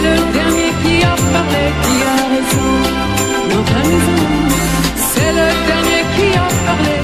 le dernier qui a parlé, qui a raison. Notre maison, c'est le dernier qui a parlé,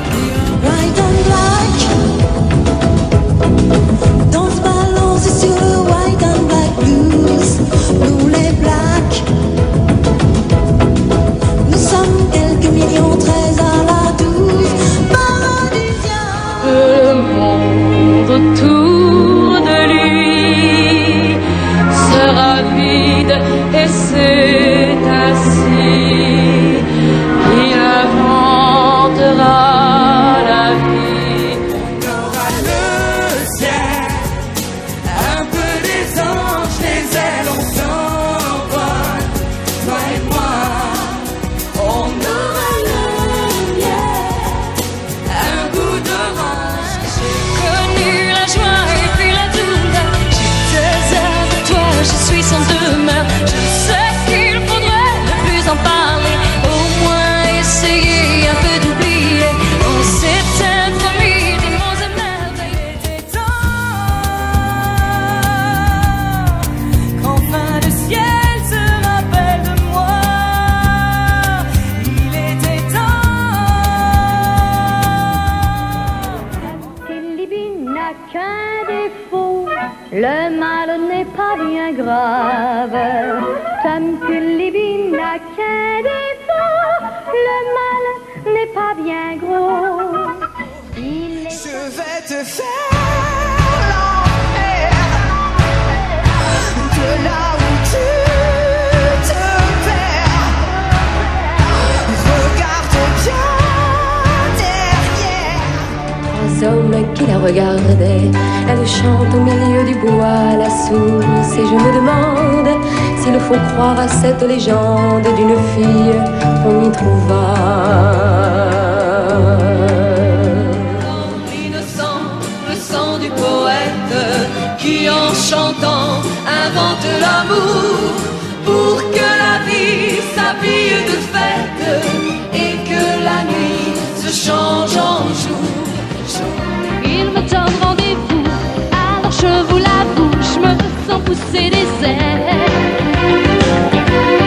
je le mal n'est pas bien grave. Tom Philippe n'a qu'un défaut, le mal n'est pas bien gros. Il est Je vais te faire l'enfer de là où tu te perds. Regarde bien derrière. Trois hommes qui la regardaient, chante au milieu du bois la source et je me demande s'il faut croire à cette légende d'une fille qu'on y trouva. Le sang du poète qui en chantant invente l'amour pour que la vie s'habille de fête et que la nuit se change en des ailes.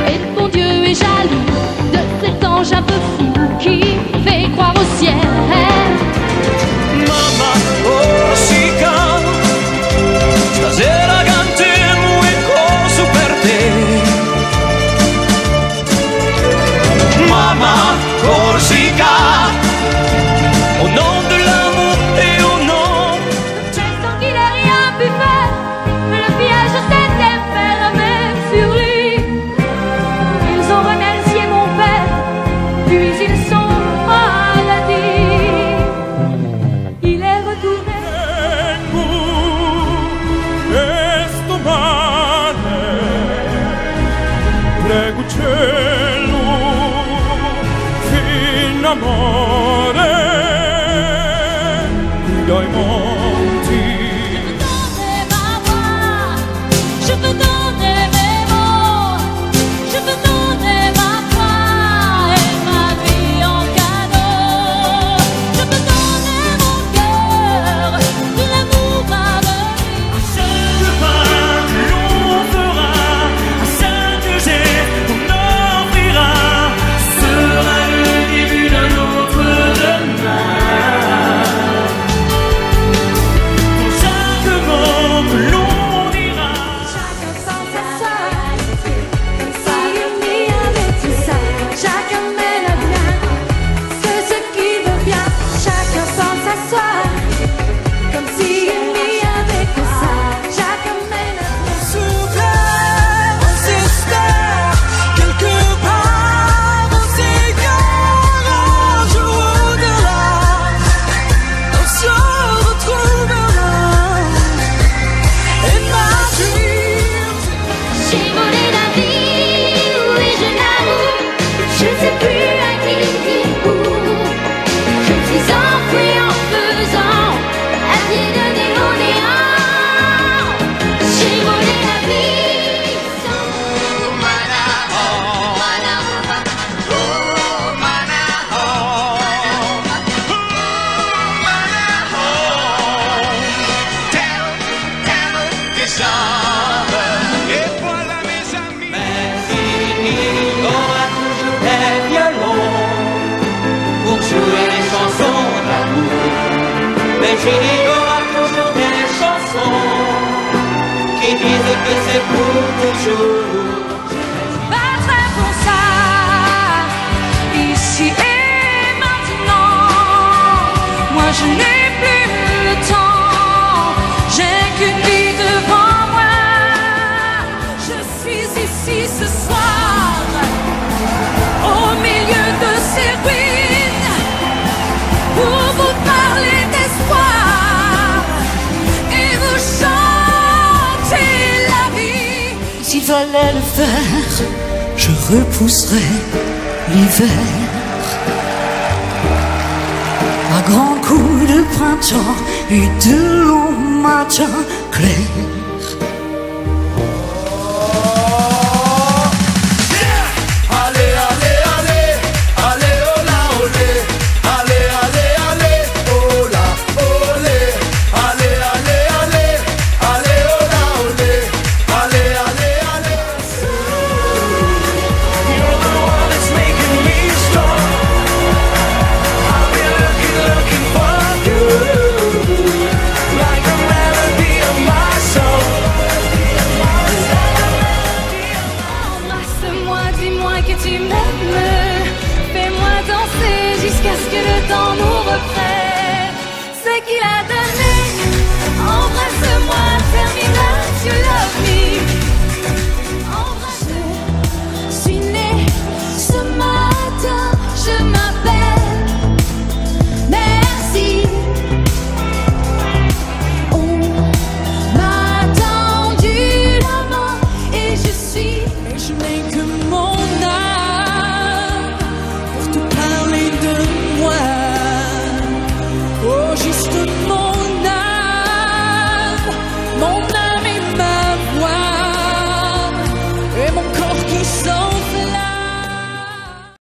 Et bon Dieu est jaloux de cet ange un peu fou qui cielo fino a morte je n'ai plus le temps, j'ai qu'une vie devant moi. Je suis ici ce soir, au milieu de ces ruines, pour vous parler d'espoir et vous chanter la vie. S'il fallait le faire, je repousserais l'hiver. À grands coups de printemps et de longs matins clairs.